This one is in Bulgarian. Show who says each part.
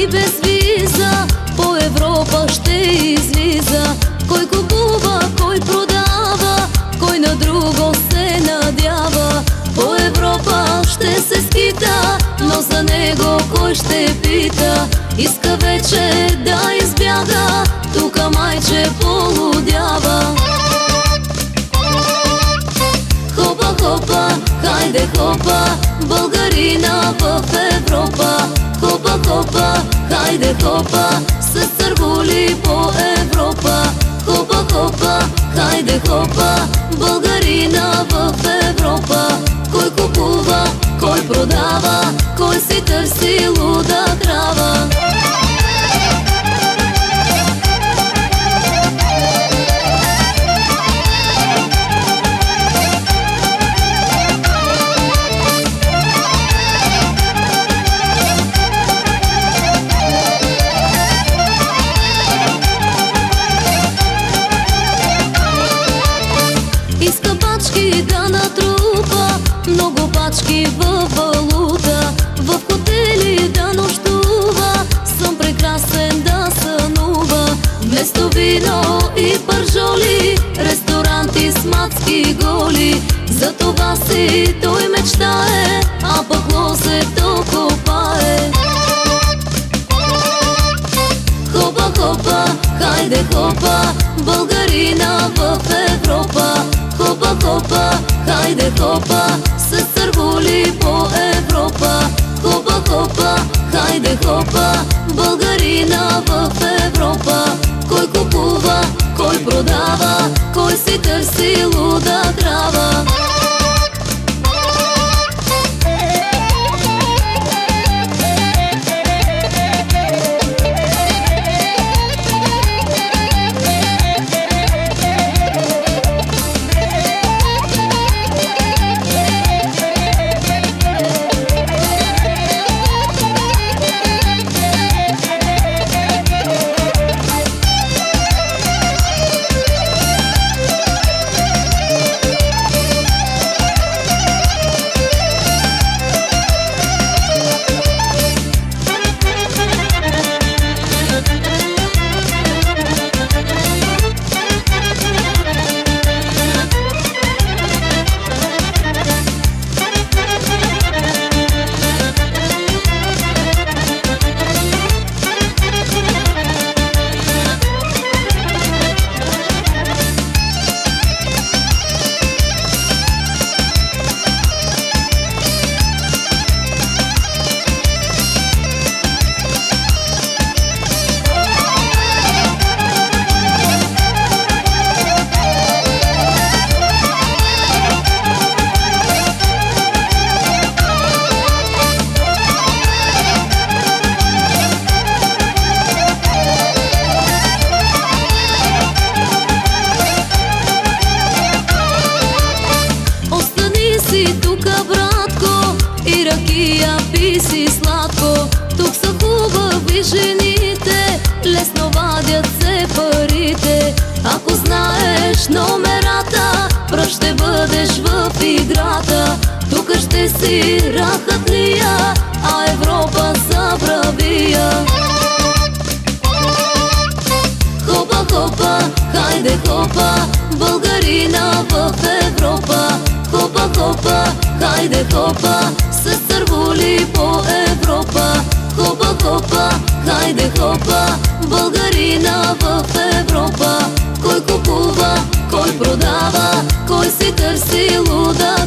Speaker 1: и без виза по Европа ще излиза. Кой купува, кой продава, кой на друго се надява. По Европа ще се скита, но за него кой ще пита. Иска вече да избяга, тука майче полудява. Хопа, хопа, хайде хопа, българина в Българина в Европа. Кой купува, кой продава Кой си търси луда крава Пачки в валута В хотели да нощува Съм прекрасен да сънува. Вместо вино и пържоли Ресторанти с мацки голи. За това си той мечтае А пък лозето копае. Хопа, хопа, хайде хопа Българина в Европа. Хопа, хопа, хайде хопа С цървули по Европа. Хопа, хопа, хайде хопа Българина в Европа. Кой купува, кой продава Кой си търси луда крава пи си сладко. Тук са хубави жените, лесно вадят се парите. Ако знаеш номерата, пръв ще бъдеш в играта. Тук ще си рахатлия, а Европа забравия. Хопа, хопа, хайде хопа, хопа, хайде хопа, с сърволи по Европа. Хопа, хопа, хайде хопа, българина в Европа. Кой купува, кой продава, кой си търси луда